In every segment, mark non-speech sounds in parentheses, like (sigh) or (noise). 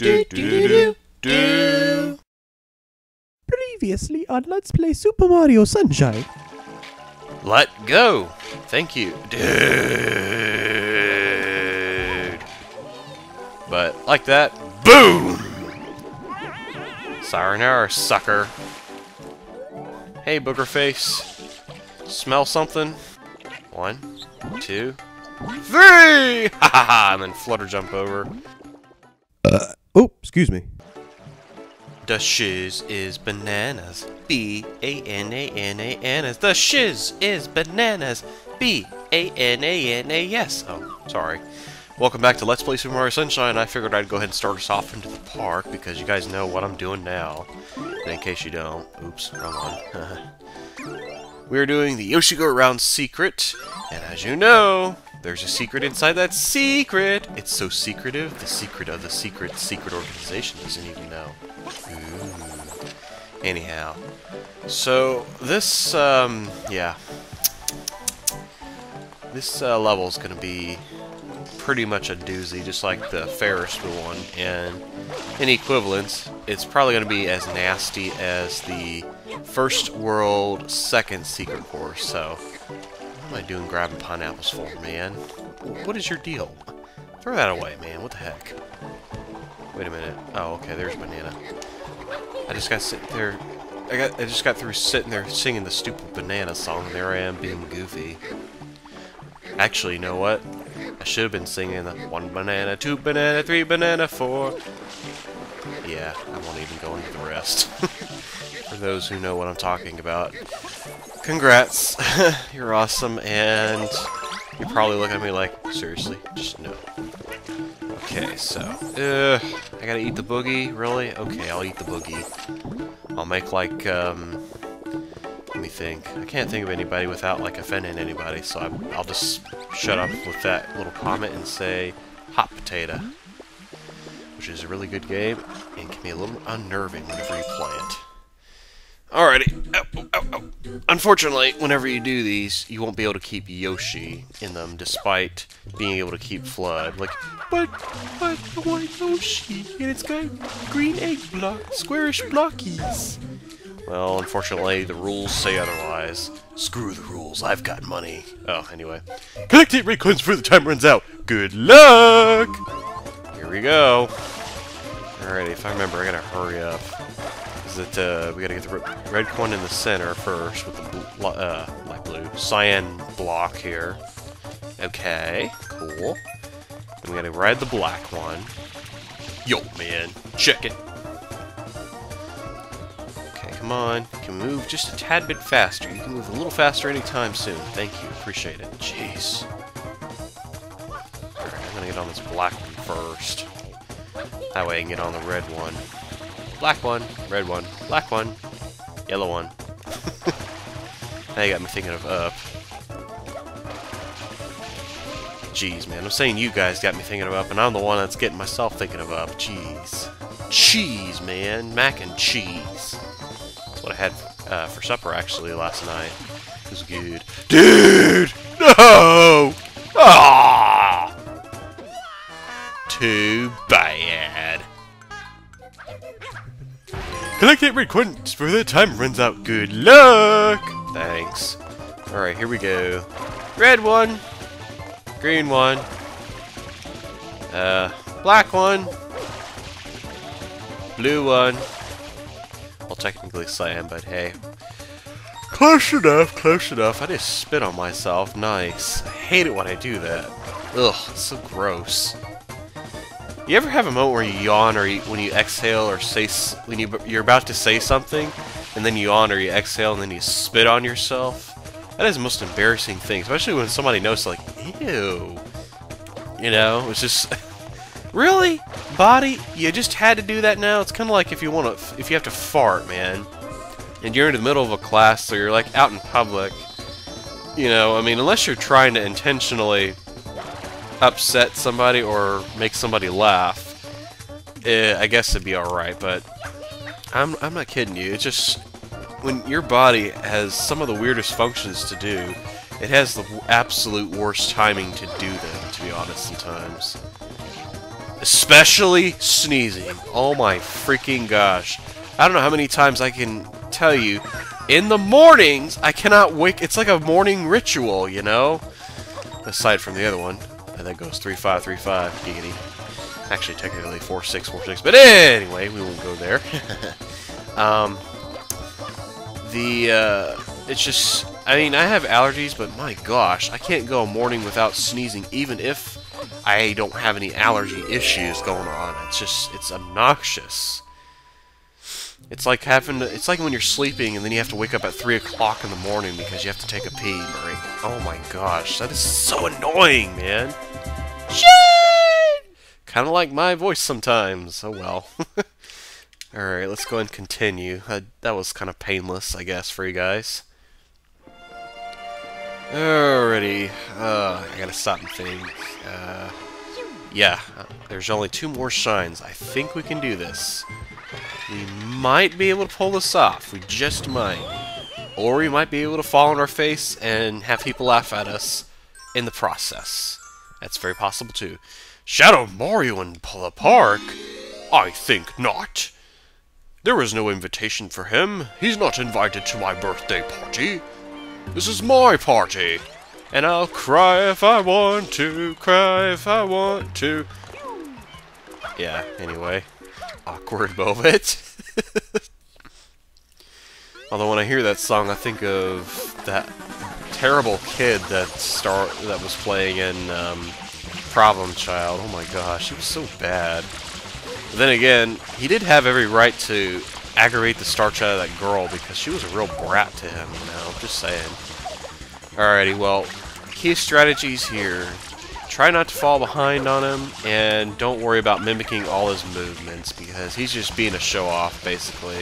do do do do. Previously on Let's Play Super Mario Sunshine. Let go. Thank you, dude. But like that, boom. Sayonara, sucker. Hey, booger face. Smell something? One, two, three! (laughs) Ha ha ha! And then flutter jump over. Uh, Oh, excuse me. The shiz is bananas. B A N A N A N S. The shiz is bananas. B A N A N A S. Oh, sorry. Welcome back to Let's Play Super Mario Sunshine. I figured I'd go ahead and start us off into the park because you guys know what I'm doing now. And in case you don't, oops, wrong one. (laughs) we are doing the Yoshi Go Around secret, and as you know, there's a secret inside that secret. It's so secretive, the secret of the secret secret organization doesn't even know. Ooh. Anyhow, so this, um, yeah, this uh, level is going to be pretty much a doozy, just like the Ferris one. And in equivalence, it's probably going to be as nasty as the first world second secret course. So, am I doing grabbing pineapples for, man? What is your deal? Throw that away, man. What the heck? Wait a minute. Oh, okay. There's banana. I just got sit there. I got. I just got through sitting there singing the stupid banana song. There I am being goofy. Actually, you know what? I should have been singing the one banana, two banana, three banana, four. Yeah, I won't even go into the rest. (laughs) For those who know what I'm talking about. Congrats. (laughs) You're awesome, and you probably look at me like, seriously? Just no. Okay, so, uh, I gotta eat the boogie? Really? Okay, I'll eat the boogie. I'll make like, um, let me think. I can't think of anybody without like offending anybody, so I'm, I'll just shut up with that little comment and say hot potato, which is a really good game and can be a little unnerving whenever you play it. Alrighty. Ow, ow, ow. Unfortunately, whenever you do these, you won't be able to keep Yoshi in them, despite being able to keep FLUDD. Like, but, but, I want Yoshi, and it's got green egg block, squarish blockies. Well, unfortunately, the rules say otherwise. Screw the rules, I've got money. Oh, anyway. Collect 8 red coins before the time runs out. Good luck! Here we go. Alrighty, if I remember, I gotta hurry up. It, uh, we gotta get the red coin in the center first with the, blue, uh, light blue, cyan block here. Okay, cool. Then we gotta ride the black one. Yo, man, check it. Okay, come on. You can move just a tad bit faster. You can move a little faster anytime soon. Thank you. Appreciate it. Jeez. Alright, I'm gonna get on this black one first. That way I can get on the red one. Black one, red one, black one, yellow one. (laughs) now you got me thinking of up. Jeez, man. I'm saying you guys got me thinking of up, and I'm the one that's getting myself thinking of up. Jeez. Cheese, man. Mac and cheese. That's what I had uh, for supper, actually, last night. It was good. Dude! No! Ah! Too bad. Collect 8 red coins before the time runs out. Good luck! Thanks. Alright, here we go. Red one. Green one. Uh, black one. Blue one. Well, technically cyan, but hey. Close enough, close enough. I just spit on myself. Nice. I hate it when I do that. Ugh, so gross. You ever have a moment where you yawn or you, when you exhale or say when you you're about to say something and then you yawn or you exhale and then you spit on yourself? That is the most embarrassing thing, especially when somebody knows like, ew. You know, it's just (laughs) really body. You just had to do that now. It's kind of like if you want to, if you have to fart, man, and you're in the middle of a class, so you're like out in public. You know, I mean, unless you're trying to intentionally upset somebody or make somebody laugh, eh, I guess it'd be alright, but I'm, I'm not kidding you. It's just when your body has some of the weirdest functions to do, it has the absolute worst timing to do them, to be honest, sometimes. Especially sneezing. Oh my freaking gosh. I don't know how many times I can tell you. In the mornings, I cannot wake. It's like a morning ritual, you know? Aside from the other one. And that goes 3535, giggity. Actually, technically 4646. But anyway, we won't go there. (laughs) um, the, uh, it's just, I mean, I have allergies, but my gosh, I can't go a morning without sneezing, even if I don't have any allergy issues going on. It's just, it's obnoxious. It's like having to, it's like when you're sleeping and then you have to wake up at 3 o'clock in the morning because you have to take a pee. Right? Oh my gosh, that is so annoying, man. Kind of like my voice sometimes. Oh well. (laughs) Alright, let's go and continue. Uh, that was kind of painless, I guess, for you guys. Alrighty. Uh, I gotta stop and think. Uh, yeah, uh, there's only two more shines. I think we can do this. We might be able to pull this off. We just might. Or we might be able to fall on our face and have people laugh at us in the process. That's very possible too. Shadow Mario in the park? I think not. There was no invitation for him. He's not invited to my birthday party. This is my party. And I'll cry if I want to, cry if I want to. Yeah, anyway. Awkward (laughs) moment. (laughs) Although when I hear that song, I think of that terrible kid that star that was playing in um, Problem Child. Oh my gosh, he was so bad. But then again, he did have every right to aggravate the starch out of that girl because she was a real brat to him, you know, just saying. Alrighty, well, key strategies here. Try not to fall behind on him, and don't worry about mimicking all his movements, because he's just being a show-off, basically.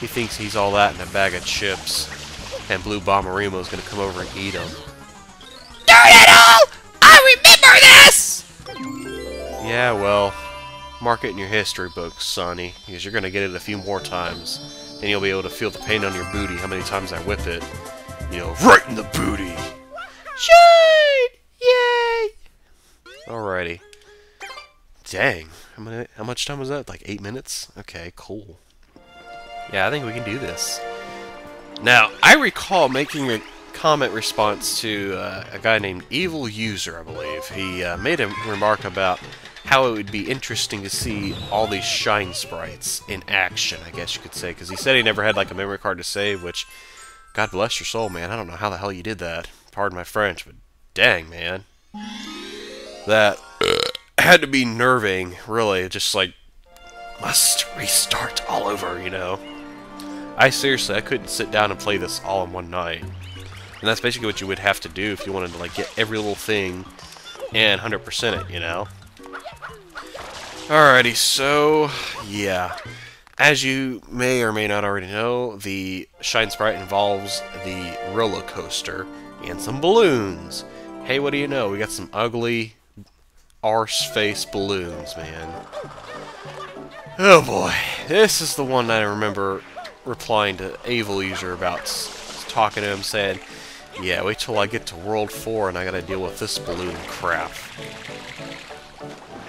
He thinks he's all that in a bag of chips, and Blue Bomberimo's gonna come over and eat him. Darn it all! I remember this! Yeah, well, mark it in your history books, Sonny, because you're gonna get it a few more times. And you'll be able to feel the pain on your booty how many times I whip it. You know, right in the booty! Shine! Yay! Alrighty. Dang. How, many, how much time was that? Like eight minutes? Okay, cool. Yeah, I think we can do this. Now, I recall making a comment response to uh, a guy named Evil User, I believe. He uh, made a remark about how it would be interesting to see all these shine sprites in action, I guess you could say, because he said he never had like a memory card to save, which, God bless your soul, man. I don't know how the hell you did that. Pardon my French, but dang, man. That (clears throat) had to be nerving, really. Just like, must restart all over, you know? I seriously, I couldn't sit down and play this all in one night. And that's basically what you would have to do if you wanted to like get every little thing and 100% it, you know? Alrighty, so, yeah. As you may or may not already know, the Shine Sprite involves the roller coaster and some balloons. Hey, what do you know? We got some ugly arse face balloons, man. Oh boy, this is the one I remember replying to Evil User about talking to him, saying, "Yeah, wait till I get to World 4 and I gotta deal with this balloon crap."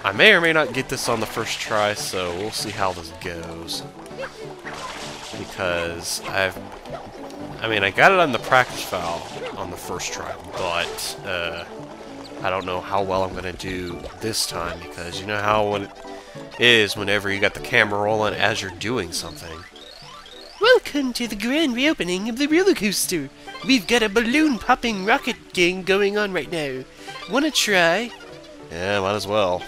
I may or may not get this on the first try, so we'll see how this goes. Because I've... I mean, I got it on the practice file on the first try, but uh, I don't know how well I'm going to do this time, because you know how when it is whenever you got the camera rolling as you're doing something. Welcome to the grand reopening of the roller coaster. We've got a balloon popping rocket game going on right now. Wanna try? Yeah, might as well.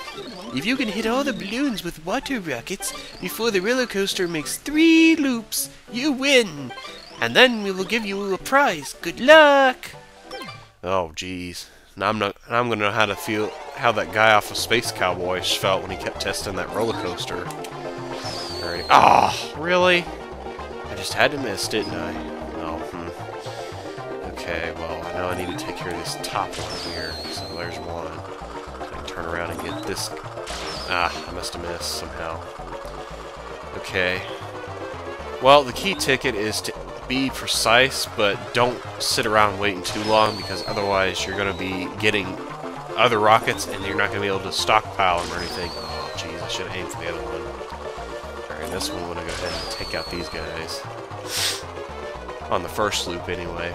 If you can hit all the balloons with water rockets before the roller coaster makes three loops, you win. And then we will give you a prize. Good luck! Oh, jeez. Now I'm not. I'm gonna know how to feel how that guy off of Space Cowboy felt when he kept testing that roller coaster. Alright. Oh, really? Just had to miss, didn't I? Oh, hmm. Okay, well, I know I need to take care of this top one here. So there's one. I can turn around and get this. Ah, I must have missed somehow. Okay. Well, the key ticket is to be precise, but don't sit around waiting too long because otherwise you're going to be getting other rockets and you're not going to be able to stockpile them or anything. Oh, jeez, I should have aimed for the other one. Alright, this one I'm gonna go ahead and take out these guys. On the first loop, anyway.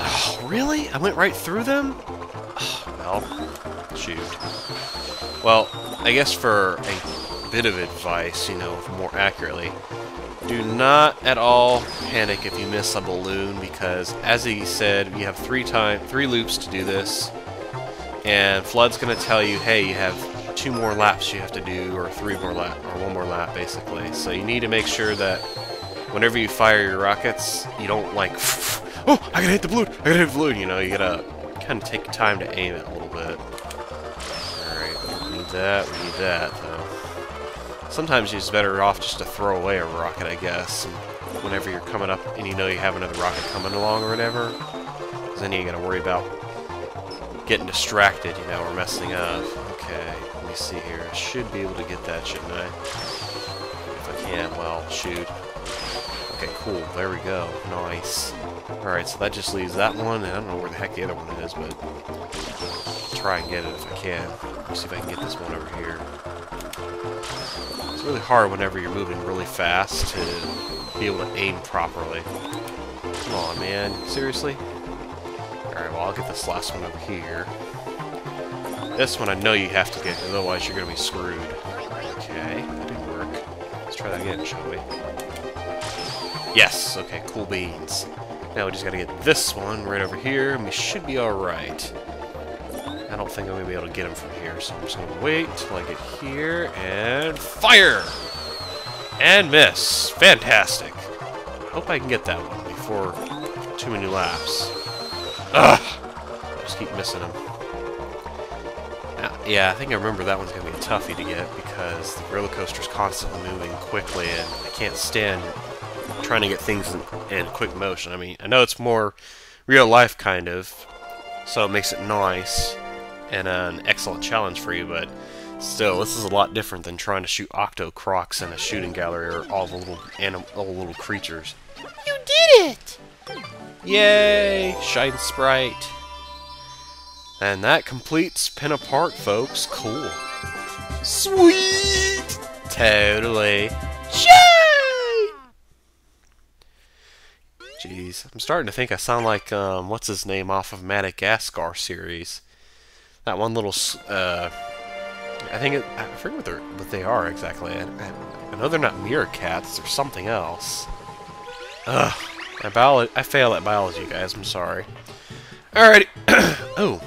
Oh, really? I went right through them? Oh, well, shoot. Well, I guess for a bit of advice, you know, more accurately, do not at all panic if you miss a balloon because, as he said, you have three time, three loops to do this, and FLUDD's going to tell you, hey, you have two more laps you have to do, or three more lap, or one more lap, basically. So you need to make sure that whenever you fire your rockets, you don't like, (laughs) oh, I gotta hit the balloon, I gotta hit the balloon. You know, you gotta kind of take time to aim it a little bit. All right, we need that, we need that, though. Sometimes it's better off just to throw away a rocket, I guess, whenever you're coming up and you know you have another rocket coming along or whatever. Then you ain't gotta worry about getting distracted, you know, or messing up. Okay, me see here. I should be able to get that, shouldn't I? If I can't, well, shoot. Okay, cool. There we go. Nice. Alright, so that just leaves that one, and I don't know where the heck the other one is, but try and get it if I can. Let's see if I can get this one over here. It's really hard whenever you're moving really fast to be able to aim properly. Come on, man. Seriously? Alright, well, I'll get this last one over here. This one I know you have to get, otherwise you're going to be screwed. Okay, that didn't work. Let's try that again, shall we? Yes! Okay, cool beans. Now we just gotta get this one right over here, and we should be alright. I don't think I'm gonna be able to get him from here, so I'm just gonna wait till I get here, and fire! And miss! Fantastic! Hope I can get that one before too many laps. Ugh! I just keep missing him. Uh, yeah, I think I remember that one's gonna be a toughie to get because the roller coaster's constantly moving quickly, and I can't stand trying to get things in, in quick motion. I mean, I know it's more real life kind of, so it makes it nice and an excellent challenge for you, but still, this is a lot different than trying to shoot octo crocs in a shooting gallery or all the little anim all the little creatures. You did it! Yay! Shine Sprite. And that completes Pinna Park, folks. Cool. Sweet! Totally. Yay! Jeez, I'm starting to think I sound like, um, what's his name off of Madagascar series. That one little, uh, I think it, I forget what, they're, what they are exactly. I, I, I know they're not meerkats, they're something else. Ugh, I, bio I fail at biology, guys, I'm sorry. Alrighty. (clears throat) oh,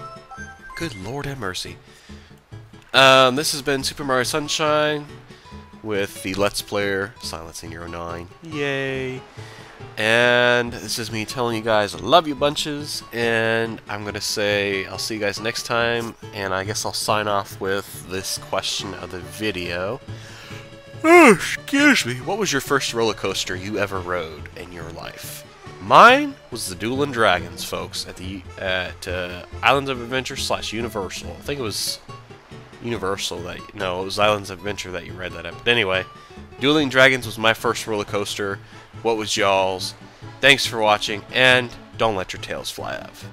good lord have mercy. Um, this has been Super Mario Sunshine with the Let's Player Silentsenior 9. Yay! And this is me telling you guys I love you bunches, and I'm gonna say I'll see you guys next time, and I guess I'll sign off with this question of the video. Oh, excuse me. What was your first roller coaster you ever rode in your life? Mine was the Dueling Dragons, folks, at the at uh, Islands of Adventure slash Universal. I think it was Universal that no, it was Islands of Adventure that you read that at. But anyway, Dueling Dragons was my first roller coaster. What was y'all's? Thanks for watching, and don't let your tails fly off.